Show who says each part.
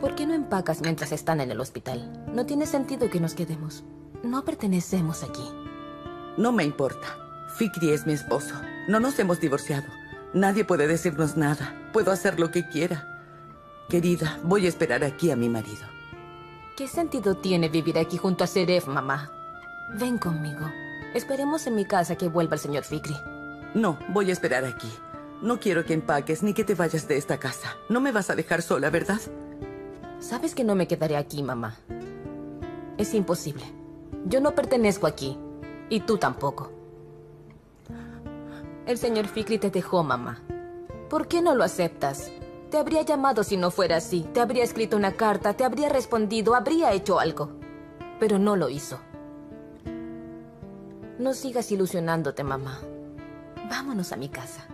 Speaker 1: ¿Por qué no empacas mientras están en el hospital? No tiene sentido que nos quedemos. No pertenecemos aquí.
Speaker 2: No me importa. Fikri es mi esposo. No nos hemos divorciado. Nadie puede decirnos nada. Puedo hacer lo que quiera. Querida, voy a esperar aquí a mi marido.
Speaker 1: ¿Qué sentido tiene vivir aquí junto a Seref, mamá? Ven conmigo. Esperemos en mi casa que vuelva el señor Fikri.
Speaker 2: No, voy a esperar aquí. No quiero que empaques ni que te vayas de esta casa. No me vas a dejar sola, ¿verdad?
Speaker 1: Sabes que no me quedaré aquí, mamá. Es imposible. Yo no pertenezco aquí. Y tú tampoco. El señor Fikri te dejó, mamá. ¿Por qué no lo aceptas? Te habría llamado si no fuera así. Te habría escrito una carta, te habría respondido, habría hecho algo. Pero no lo hizo. No sigas ilusionándote, mamá. Vámonos a mi casa.